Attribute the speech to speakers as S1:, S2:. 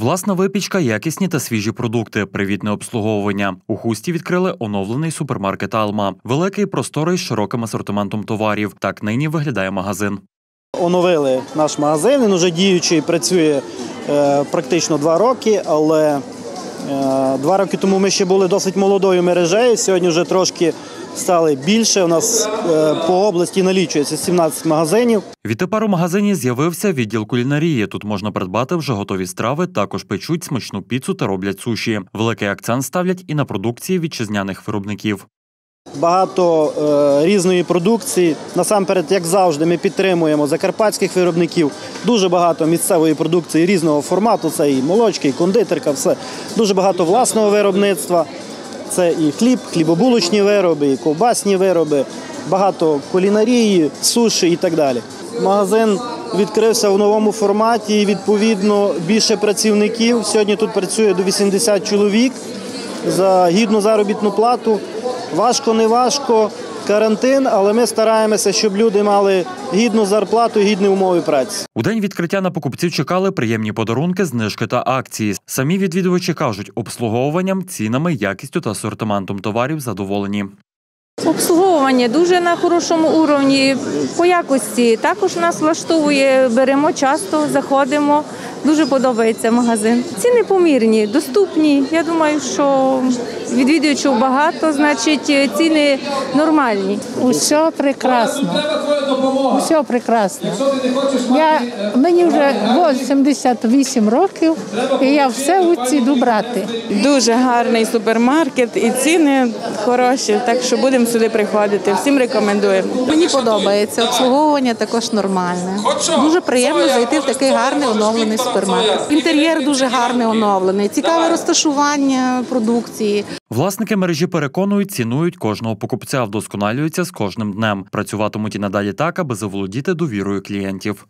S1: Власна випічка, якісні та свіжі продукти, привітне обслуговування. У хусті відкрили оновлений супермаркет Алма. Великий, просторий з широким асортиментом товарів. Так нині виглядає магазин.
S2: Оновили наш магазин. Він вже діючий, працює е, практично два роки, але е, два роки тому ми ще були досить молодою мережею. Сьогодні вже трошки стали більше. У нас е, по області налічується 17 магазинів.
S1: Відтепер у магазині з'явився відділ кулінарії. Тут можна придбати вже готові страви, також печуть смачну піцу та роблять суші. Великий акцент ставлять і на продукції вітчизняних виробників.
S2: Багато е, різної продукції. Насамперед, як завжди, ми підтримуємо закарпатських виробників. Дуже багато місцевої продукції різного формату. Це і молочки, і кондитерка, все дуже багато власного виробництва. Це і хліб, хлібобулочні вироби, і ковбасні вироби, багато кулінарії, суші і так далі. Магазин відкрився в новому форматі. і, Відповідно, більше працівників. Сьогодні тут працює до 80 чоловік за гідну заробітну плату. Важко, не важко, карантин, але ми стараємося, щоб люди мали гідну зарплату гідні умови праці.
S1: У день відкриття на покупців чекали приємні подарунки, знижки та акції. Самі відвідувачі кажуть, обслуговуванням, цінами, якістю та асортиментом товарів задоволені.
S3: Обслуговування дуже на хорошому уровні по якості. Також нас влаштовує, беремо часто, заходимо. Дуже подобається магазин. Ціни помірні, доступні. Я думаю, що відвідувачів багато, значить ціни нормальні.
S4: Усе прекрасно. Усе прекрасно. Я, мені вже 88 років, і я все у ціду брати.
S5: Дуже гарний супермаркет і ціни хороші, так що будемо сюди приходити. Всім рекомендуємо.
S6: Мені подобається обслуговування також нормальне. Дуже приємно зайти в такий гарний оновлений супермаркет. Інтер'єр дуже гарний оновлений, цікаве розташування продукції.
S1: Власники мережі переконують, цінують кожного покупця, вдосконалюються з кожним днем. Працюватимуть і надалі так, аби заволодіти довірою клієнтів.